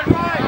Run right.